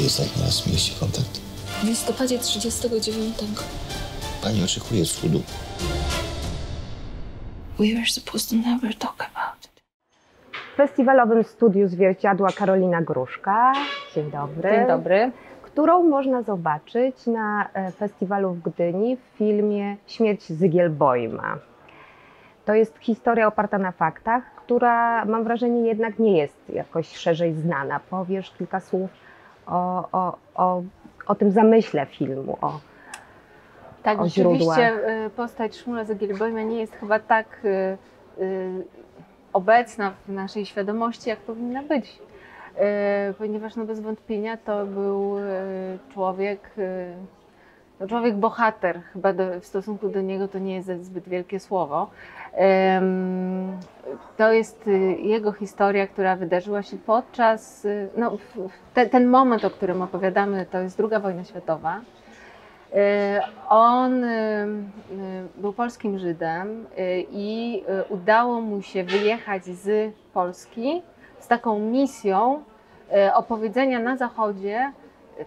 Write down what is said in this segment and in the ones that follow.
Kiedy ostatni raz mieliście kontakt? W listopadzie 39. Pani oczekuje cudu. We were supposed to never talk about it. W festiwalowym studiu zwierciadła Karolina Gruszka. Dzień dobry. Dzień dobry. Którą można zobaczyć na e, festiwalu w Gdyni w filmie Śmierć Zygielbojma. To jest historia oparta na faktach, która mam wrażenie jednak nie jest jakoś szerzej znana. Powiesz kilka słów o, o, o, o tym zamyśle filmu, o, Tak, O rzeczywiście y, postać Szmula Zagielbojma nie jest chyba tak y, y, obecna w naszej świadomości, jak powinna być. Y, Ponieważ no bez wątpienia to był y, człowiek, no człowiek bohater, chyba do, w stosunku do niego to nie jest zbyt wielkie słowo. To jest y, jego historia, która wydarzyła się podczas, y, no, w- w- te, ten moment, o którym opowiadamy, to jest II wojna światowa. E, On był polskim Żydem i udało mu się wyjechać z Polski z taką misją opowiedzenia na Zachodzie,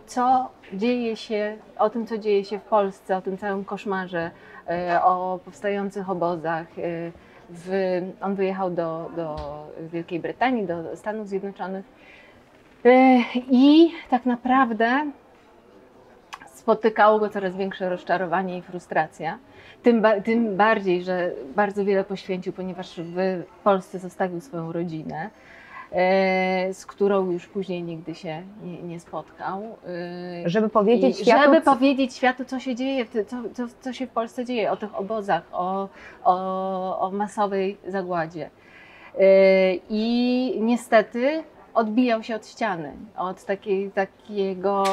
co dzieje się, o tym, co dzieje się w Polsce, o tym całym koszmarze, o powstających obozach. e, W, on wyjechał do, do Wielkiej Brytanii, do Stanów Zjednoczonych e, i tak naprawdę spotykało go coraz większe rozczarowanie i frustracja. Tym, ba- tym bardziej, że bardzo wiele poświęcił, ponieważ w Polsce zostawił swoją rodzinę, e, z którą już później nigdy się nie, nie spotkał. E, żeby powiedzieć i światu, żeby co- powiedzieć światu, co się dzieje, co, co, co się w Polsce dzieje, o tych obozach, o, o, o masowej zagładzie. E, I niestety odbijał się od ściany, od takiej, takiego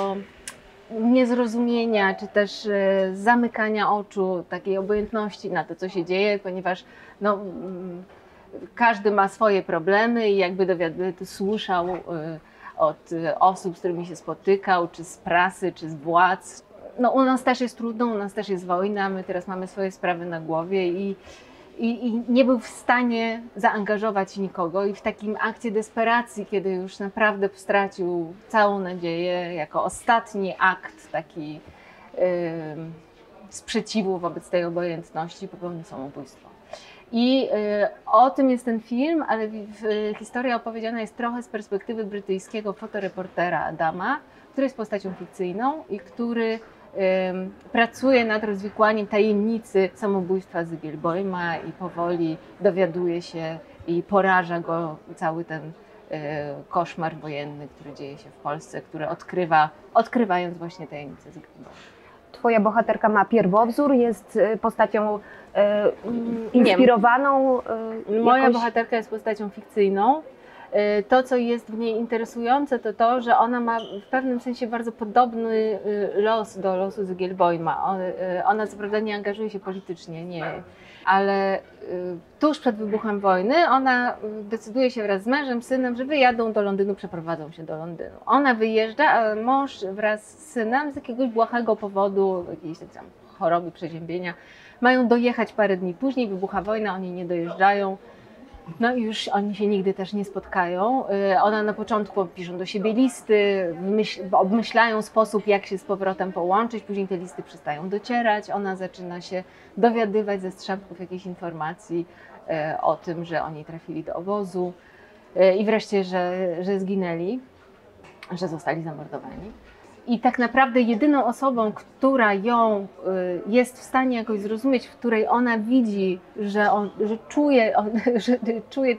niezrozumienia, czy też e, zamykania oczu, takiej obojętności na to, co się dzieje, ponieważ no, mm, każdy ma swoje problemy i jakby słyszał e, od e, osób, z którymi się spotykał, czy z prasy, czy z władz. No, u nas też jest trudno, u nas też jest wojna, my teraz mamy swoje sprawy na głowie i, i, i nie był w stanie zaangażować nikogo i w takim akcie desperacji, kiedy już naprawdę stracił całą nadzieję, jako ostatni akt taki ym, sprzeciwu wobec tej obojętności popełnił samobójstwo. I y, o tym jest ten film, ale historia opowiedziana jest trochę z perspektywy brytyjskiego fotoreportera Adama, który jest postacią fikcyjną i który pracuje nad rozwikłaniem tajemnicy samobójstwa Zygielbojma i powoli dowiaduje się i poraża go cały ten y, koszmar wojenny, który dzieje się w Polsce, który odkrywa, odkrywając właśnie tajemnicę Zygielbojma. Twoja bohaterka ma pierwowzór, jest e, postacią e, inspirowaną. e, Moja jakoś- bohaterka jest postacią fikcyjną. Y, To, co jest w niej interesujące, to to, że ona ma w pewnym sensie bardzo podobny y, los do losu Zygielbojma. On- y, Ona co prawda nie angażuje się politycznie, nie, ale y, tuż przed wybuchem wojny ona y, decyduje się wraz z mężem, synem, że wyjadą do Londynu, przeprowadzą się do Londynu. Ona wyjeżdża, a mąż wraz z synem z jakiegoś błahego powodu, jakiejś tam choroby, przeziębienia, mają dojechać parę dni później, wybucha wojna, oni nie dojeżdżają. No i już oni się nigdy też nie spotkają. Y, Ona na początku piszą do siebie listy, myśl, obmyślają sposób, jak się z powrotem połączyć, później te listy przestają docierać. Ona zaczyna się dowiadywać ze strzępków jakichś informacji y, o tym, że oni trafili do obozu y, i wreszcie, że, że zginęli, że zostali zamordowani. I tak naprawdę jedyną osobą, która ją y, jest w stanie jakoś zrozumieć, w której ona widzi, że, on, że czuje, on, że czuje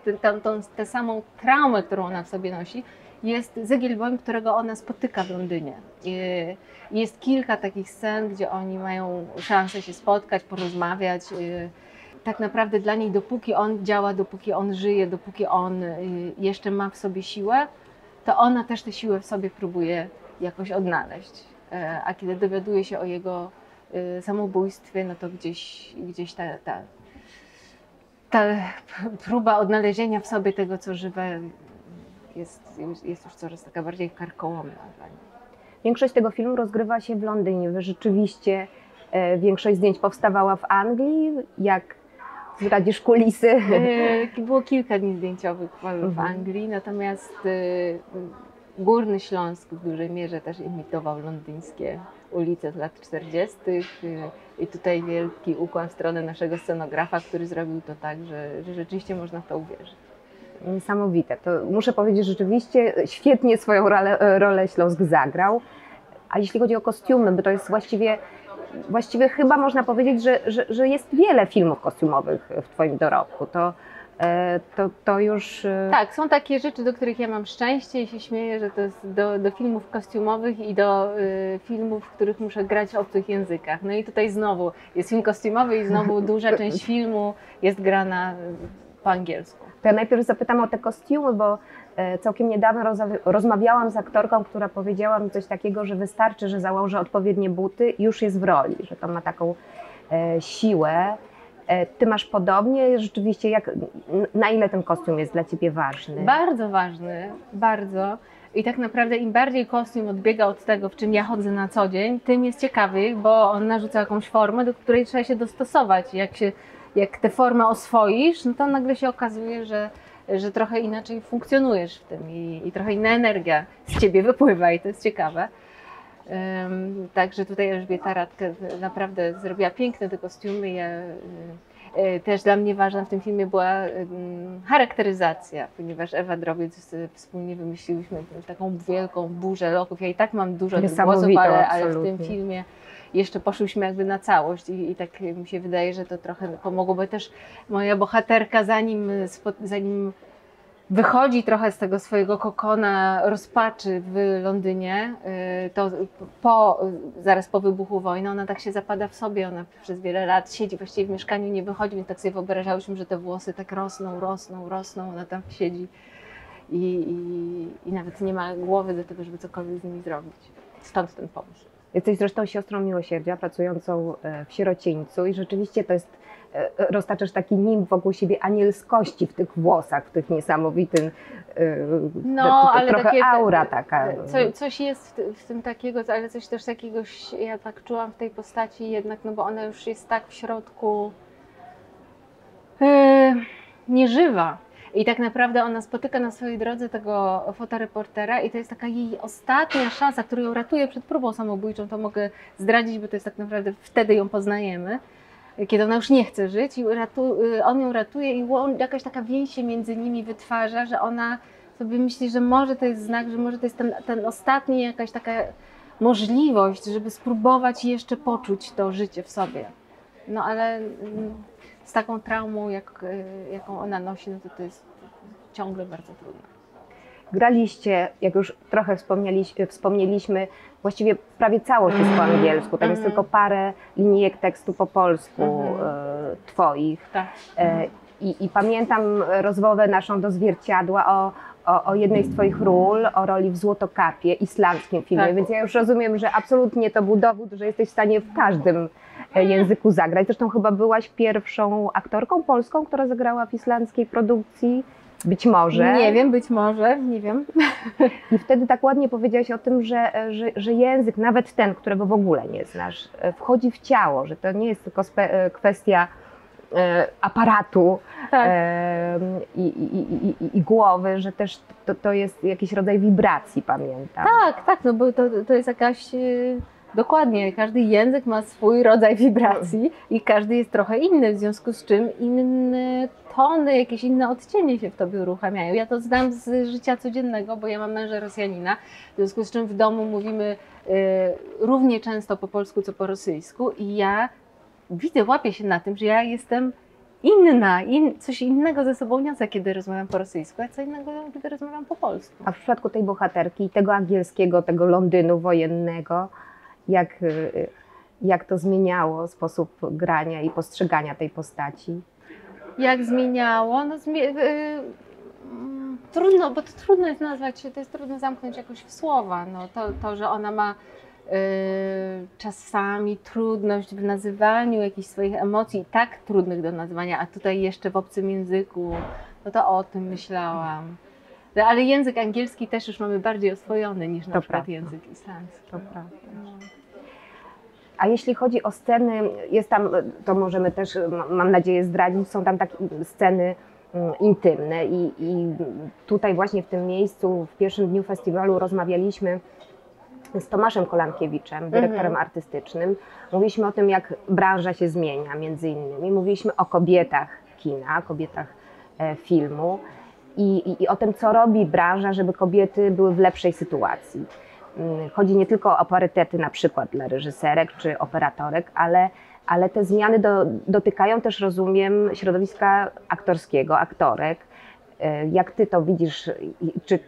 tę, samą traumę, którą ona w sobie nosi, jest Zygielbojm, którego ona spotyka w Londynie. Jest kilka takich scen, gdzie oni mają szansę się spotkać, porozmawiać. y, Tak naprawdę dla niej, dopóki on działa, dopóki on żyje, dopóki on y, jeszcze ma w sobie siłę, to ona też tę siłę w sobie próbuje jakoś odnaleźć. E, A kiedy dowiaduje się o jego y, samobójstwie, no to gdzieś, gdzieś ta, ta, ta próba odnalezienia w sobie tego, co żywe, jest, jest już coraz taka bardziej karkołomna dla niej. Większość tego filmu rozgrywa się w Londynie. Rzeczywiście e, większość zdjęć powstawała w Anglii. Jak zdradzisz kulisy? E, Było kilka dni zdjęciowych w, w Mhm. Anglii, natomiast e, Górny Śląsk w dużej mierze też imitował londyńskie ulice z lat 40. y, I tutaj wielki ukłon w stronę naszego scenografa, który zrobił to tak, że, że rzeczywiście można w to uwierzyć. Niesamowite. To muszę powiedzieć, rzeczywiście świetnie swoją rolę, rolę Śląsk zagrał. A jeśli chodzi o kostiumy, bo to jest właściwie, właściwie chyba można powiedzieć, że, że, że jest wiele filmów kostiumowych w Twoim dorobku. To, to, to już. e, Tak, są takie rzeczy, do których ja mam szczęście i się śmieję, że to jest do, do filmów kostiumowych i do y, filmów, w których muszę grać w obcych językach. No i tutaj znowu jest film kostiumowy i znowu duża część filmu jest grana y, po angielsku. To ja najpierw zapytam o te kostiumy, bo e, całkiem niedawno rozmawiałam z aktorką, która powiedziała mi coś takiego, że wystarczy, że założy odpowiednie buty i już jest w roli, że to ma taką e, siłę. E, Ty masz podobnie, rzeczywiście, jak, na ile ten kostium jest dla Ciebie ważny? Bardzo ważny, bardzo. I tak naprawdę im bardziej kostium odbiega od tego, w czym ja chodzę na co dzień, tym jest ciekawy, bo on narzuca jakąś formę, do której trzeba się dostosować. Jak, się, jak tę formę oswoisz, no to nagle się okazuje, że, że trochę inaczej funkcjonujesz w tym i, i trochę inna energia z ciebie wypływa i to jest ciekawe. Także tutaj Elżbieta Radkę naprawdę zrobiła piękne te kostiumy. Ja, y, też dla mnie ważna w tym filmie była charakteryzacja, ponieważ Ewa Drobiec y, wspólnie wymyśliłyśmy taką wielką burzę loków. Ja i tak mam dużo tych Niesamowitą, ale, ale w tym filmie jeszcze poszłyśmy jakby na całość i, i tak mi się wydaje, że to trochę pomogło, bo też moja bohaterka zanim, zanim wychodzi trochę z tego swojego kokona rozpaczy w Londynie, y, to po, zaraz po wybuchu wojny, ona tak się zapada w sobie, ona przez wiele lat siedzi właściwie w mieszkaniu, nie wychodzi, więc tak sobie wyobrażałyśmy, że te włosy tak rosną, rosną, rosną, ona tam siedzi i, i, i nawet nie ma głowy do tego, żeby cokolwiek z nimi zrobić. Stąd ten pomysł. Jesteś zresztą siostrą miłosierdzia, pracującą e, w sierocińcu i rzeczywiście to jest, roztaczasz taki nim wokół siebie anielskości w tych włosach, w tych niesamowitym, e, No, to ale trochę takie- aura taka. Co, coś jest w, ty- w tym takiego, ale coś też takiego, ja tak czułam w tej postaci jednak, no bo ona już jest tak w środku yy, nieżywa. I tak naprawdę ona spotyka na swojej drodze tego fotoreportera i to jest taka jej ostatnia szansa, która ją ratuje przed próbą samobójczą, to mogę zdradzić, bo to jest tak naprawdę wtedy ją poznajemy, kiedy ona już nie chce żyć i ratu, y, on ją ratuje i łą- jakaś taka więź się między nimi wytwarza, że ona sobie myśli, że może to jest znak, że może to jest ten, ten ostatni jakaś taka możliwość, żeby spróbować jeszcze poczuć to życie w sobie. No ale mm, z taką traumą, jak, y, jaką ona nosi, no to to jest ciągle bardzo trudne. Graliście, jak już trochę wspomnieliśmy właściwie prawie całość jest po angielsku, tam jest Mhm. tylko parę linijek tekstu po polsku Mhm. e, twoich. Tak. E, I, I pamiętam rozmowę naszą do zwierciadła o, o, o jednej z Twoich ról, o roli w Złotokapie, islandzkim filmie, Tak. więc ja już rozumiem, że absolutnie to był dowód, że jesteś w stanie w każdym e, języku zagrać. Zresztą chyba byłaś pierwszą aktorką polską, która zagrała w islandzkiej produkcji. Być może. Nie wiem, być może, nie wiem. I wtedy tak ładnie powiedziałaś o tym, że, że, że język, nawet ten, którego w ogóle nie znasz, e, wchodzi w ciało, że to nie jest tylko e, kwestia e, aparatu Tak. i, i, i, i głowy, że też to, to jest jakiś rodzaj wibracji, pamiętam. Tak, tak, no bo to, to jest jakaś. Dokładnie, każdy język ma swój rodzaj wibracji i każdy jest trochę inny, w związku z czym inne tony, jakieś inne odcienie się w tobie uruchamiają. Ja to znam z życia codziennego, bo ja mam męża Rosjanina, w związku z czym w domu mówimy y, równie często po polsku, co po rosyjsku i ja widzę, łapię się na tym, że ja jestem inna, in, coś innego ze sobą niosę, kiedy rozmawiam po rosyjsku, a co innego, kiedy rozmawiam po polsku. A w przypadku tej bohaterki, tego angielskiego, tego Londynu wojennego, jak, y, jak to zmieniało sposób grania i postrzegania tej postaci? Jak zmieniało? No, y, mm, trudno, bo to trudno jest nazwać, to jest trudno zamknąć jakoś w słowa. No, to, to, że ona ma y, czasami trudność w nazywaniu jakichś swoich emocji, tak trudnych do nazywania, a tutaj jeszcze w obcym języku, no to o tym myślałam. No, ale język angielski też już mamy bardziej oswojony niż na To przykład prawda. język islandzki. To prawda. No. A jeśli chodzi o sceny, jest tam, to możemy też, mam nadzieję, zdradzić, są tam takie sceny mm, intymne i, i tutaj właśnie w tym miejscu, w pierwszym dniu festiwalu rozmawialiśmy z Tomaszem Kolankiewiczem, dyrektorem Mhm. artystycznym. Mówiliśmy o tym, jak branża się zmienia, między innymi. Mówiliśmy o kobietach kina, kobietach e, filmu i, i, i o tym, co robi branża, żeby kobiety były w lepszej sytuacji. Mm, Chodzi nie tylko o parytety na przykład dla reżyserek czy operatorek, ale, ale te zmiany do, dotykają też, rozumiem, środowiska aktorskiego, aktorek. E, Jak ty to widzisz, czy,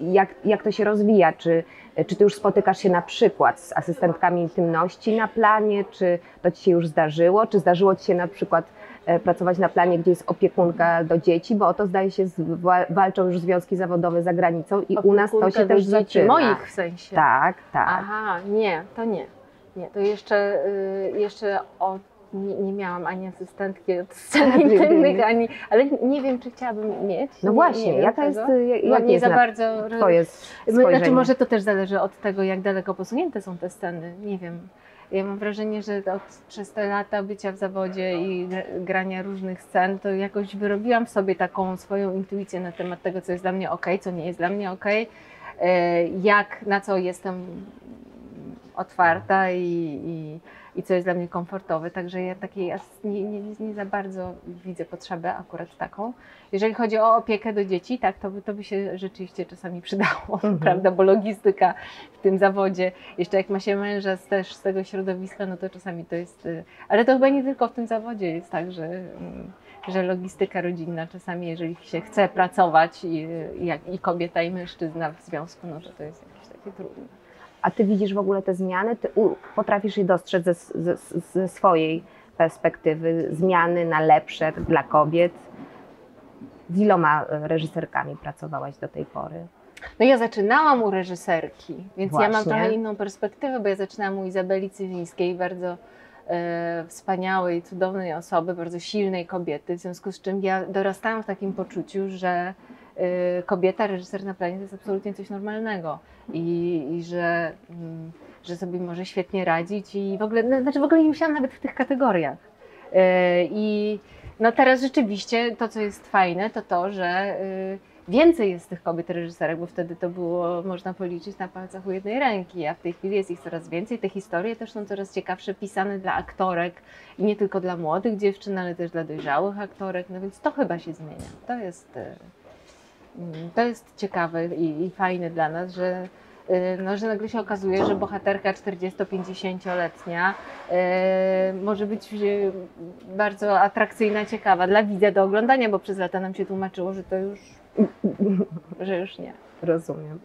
jak, jak to się rozwija? Czy, czy ty już spotykasz się na przykład z asystentkami intymności na planie? Czy to ci się już zdarzyło? Czy zdarzyło ci się na przykład pracować na planie, gdzie jest opiekunka do dzieci? Bo o to zdaje się walczą już związki zawodowe za granicą i u nas to Opiekunka się też dzieci zaczyna. moich w sensie. Tak, tak. Aha, nie, to nie. Nie, to jeszcze, y, jeszcze o, nie, nie miałam ani asystentki od scen intymnych, ani, ale nie wiem, czy chciałabym mieć. No nie, właśnie, nie jaka jest, jak Bo nie jest za bardzo. twoje My- spojrzenie? Znaczy, może to też zależy od tego, jak daleko posunięte są te sceny. Nie wiem. Ja mam wrażenie, że od, przez te lata bycia w zawodzie i gr- grania różnych scen, to jakoś wyrobiłam w sobie taką swoją intuicję na temat tego, co jest dla mnie ok, co nie jest dla mnie ok, jak, na co jestem otwarta i, i, i co jest dla mnie komfortowe. Także ja takiej nie, nie, nie za bardzo widzę potrzebę akurat taką. Jeżeli chodzi o opiekę do dzieci, tak, to, by- to by się rzeczywiście czasami przydało, Mhm. prawda? Bo logistyka w tym zawodzie, jeszcze jak ma się męża z, też z tego środowiska, no to czasami to jest. y, Ale to chyba nie tylko w tym zawodzie jest tak, że, mm, że logistyka rodzinna czasami, jeżeli się chce pracować i, i, i kobieta, i mężczyzna w związku, no to to jest jakieś takie trudne. A ty widzisz w ogóle te zmiany? Ty potrafisz je dostrzec ze, ze, ze swojej perspektywy, zmiany na lepsze dla kobiet? Z iloma e, reżyserkami pracowałaś do tej pory? No ja zaczynałam u reżyserki, więc ja mam Właśnie. trochę inną perspektywę, bo ja zaczynałam u Izabeli Cywińskiej, bardzo e, wspaniałej, cudownej osoby, bardzo silnej kobiety, w związku z czym ja dorastałam w takim poczuciu, że kobieta, reżyser na planie to jest absolutnie coś normalnego i, i że, mm, że sobie może świetnie radzić i w ogóle, no, znaczy w ogóle nie myślałam nawet w tych kategoriach. E, I no teraz rzeczywiście to, co jest fajne, to to, że y, więcej jest tych kobiet reżyserek, bo wtedy to było można policzyć na palcach u jednej ręki, a w tej chwili jest ich coraz więcej. Te historie też są coraz ciekawsze, pisane dla aktorek i nie tylko dla młodych dziewczyn, ale też dla dojrzałych aktorek, no więc to chyba się zmienia. To jest, y, to jest ciekawe i, i fajne dla nas, że y, no, że nagle się okazuje, że bohaterka 40-50-letnia e, może być e, bardzo atrakcyjna, ciekawa dla widza do oglądania, bo przez lata nam się tłumaczyło, że to już, że już nie. Rozumiem.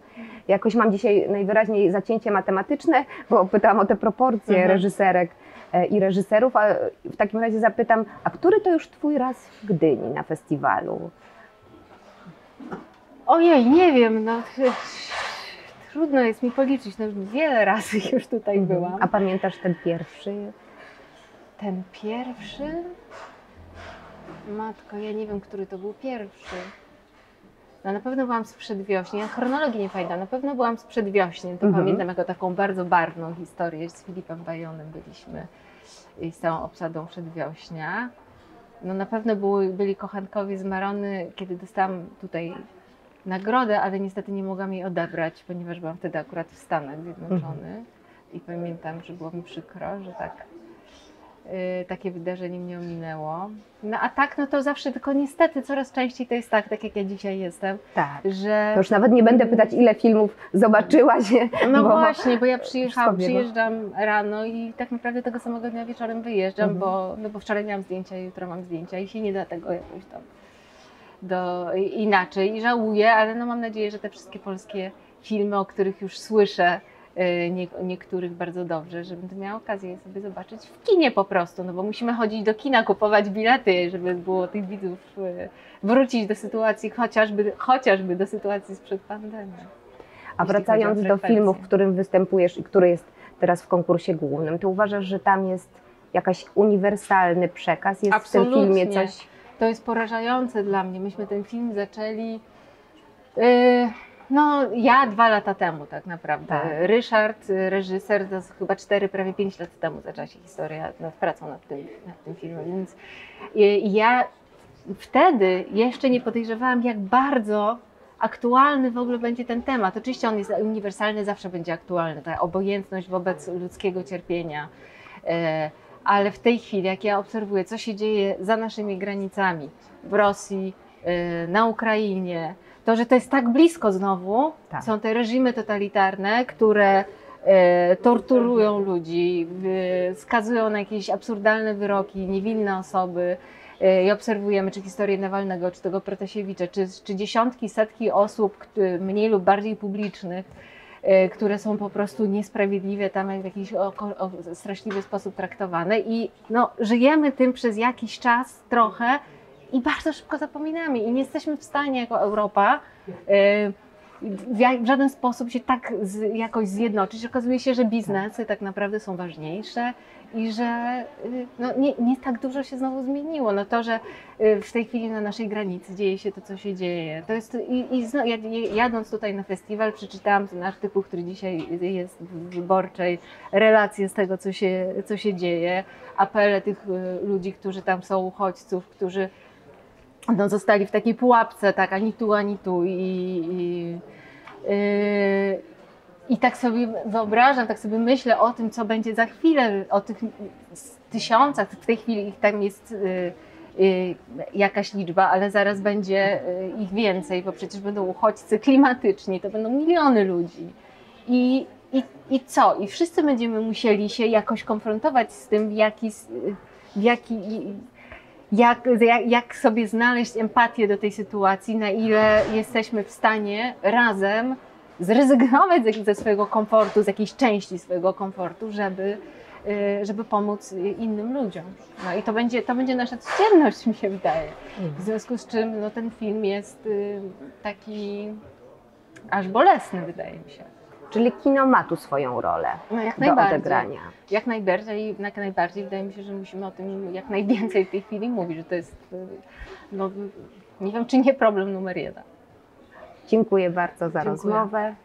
Jakoś mam dzisiaj najwyraźniej zacięcie matematyczne, bo pytałam o te proporcje Mhm. reżyserek e, i reżyserów, a w takim razie zapytam, a który to już twój raz w Gdyni na festiwalu? Ojej, nie wiem, no trudno jest mi policzyć, no wiele razy już tutaj byłam. A pamiętasz ten pierwszy? Ten pierwszy? Matko, ja nie wiem, który to był pierwszy. No na pewno byłam z przedwiośni, ja chronologii nie pamiętam, na pewno byłam z przedwiośni, to Mhm. pamiętam jako taką bardzo barwną historię, z Filipem Bajonem byliśmy i z całą obsadą przedwiośnia. No na pewno były, byli kochankowie z Marony, kiedy dostałam tutaj nagrodę, ale niestety nie mogłam jej odebrać, ponieważ byłam wtedy akurat w Stanach Zjednoczonych i pamiętam, że było mi przykro, że tak y, takie wydarzenie mnie ominęło. No a tak, no to zawsze, tylko niestety coraz częściej to jest tak, tak jak ja dzisiaj jestem, Tak. że... To już nawet nie będę pytać, ile filmów zobaczyłaś. No bo- właśnie, bo ja przyjechałam, przyjeżdżam rano i tak naprawdę tego samego dnia wieczorem wyjeżdżam, Mhm. bo, no bo wczoraj miałam zdjęcia, jutro mam zdjęcia i się nie da tego jakoś tam do, inaczej i żałuję, ale no mam nadzieję, że te wszystkie polskie filmy, o których już słyszę, y, nie, niektórych bardzo dobrze, że będę miała okazję je sobie zobaczyć w kinie po prostu, no bo musimy chodzić do kina, kupować bilety, żeby było tych widzów y, wrócić do sytuacji chociażby, chociażby do sytuacji sprzed pandemii. A wracając do filmu, w którym występujesz i który jest teraz w konkursie głównym, ty uważasz, że tam jest jakaś uniwersalny przekaz? Jest w tym Absolutnie. filmie coś... To jest porażające dla mnie. Myśmy ten film zaczęli. Yy, no, ja dwa lata temu tak naprawdę. Tak. Ryszard, reżyser, to chyba cztery, prawie pięć lat temu zaczęła się historia nad pracą nad tym, nad tym filmem. Więc y, ja wtedy jeszcze nie podejrzewałam, jak bardzo aktualny w ogóle będzie ten temat. Oczywiście on jest uniwersalny, zawsze będzie aktualny, ta obojętność wobec ludzkiego cierpienia. E, Ale w tej chwili, jak ja obserwuję, co się dzieje za naszymi granicami, w Rosji, e, na Ukrainie, to, że to jest tak blisko znowu, Tak. są te reżimy totalitarne, które e, torturują ludzi, w- skazują na jakieś absurdalne wyroki niewinne osoby. I obserwujemy, czy historię Nawalnego, czy tego Protasiewicza, czy, czy dziesiątki, setki osób, mniej lub bardziej publicznych, które są po prostu niesprawiedliwie tam w jakiś straszliwy sposób traktowane. I no, żyjemy tym przez jakiś czas trochę i bardzo szybko zapominamy. I nie jesteśmy w stanie jako Europa e, w, żaden sposób się tak z, jakoś zjednoczyć. Okazuje się, że biznesy tak naprawdę są ważniejsze i że y, no, nie, nie tak dużo się znowu zmieniło. No to, że y, w tej chwili na naszej granicy dzieje się to, co się dzieje. To jest, i, i jadąc tutaj na festiwal, przeczytałam ten artykuł, który dzisiaj jest w wyborczej, relacje z tego, co się, co się dzieje, apele tych y, ludzi, którzy tam są, uchodźców, którzy no, zostali w takiej pułapce, tak, ani tu, ani tu. I, i, yy, I tak sobie wyobrażam, tak sobie myślę o tym, co będzie za chwilę, o tych tysiącach, w tej chwili ich tam jest yy, yy, jakaś liczba, ale zaraz będzie yy, ich więcej, bo przecież będą uchodźcy klimatyczni, to będą miliony ludzi. I, i, I co? I wszyscy będziemy musieli się jakoś konfrontować z tym, w jaki, w jaki jak, jak, jak sobie znaleźć empatię do tej sytuacji, na ile jesteśmy w stanie razem zrezygnować ze, ze swojego komfortu, z jakiejś części swojego komfortu, żeby, y, żeby pomóc innym ludziom. No i to będzie, to będzie nasza codzienność, mi się wydaje. W związku z czym no, ten film jest y, taki aż bolesny, wydaje mi się. Czyli kino ma tu swoją rolę No jak do najbardziej. odegrania. Jak najbardziej, jak najbardziej wydaje mi się, że musimy o tym jak najwięcej w tej chwili mówić, że to jest, y, no, nie wiem czy nie problem numer jeden. Dziękuję bardzo za Dziękuję. rozmowę.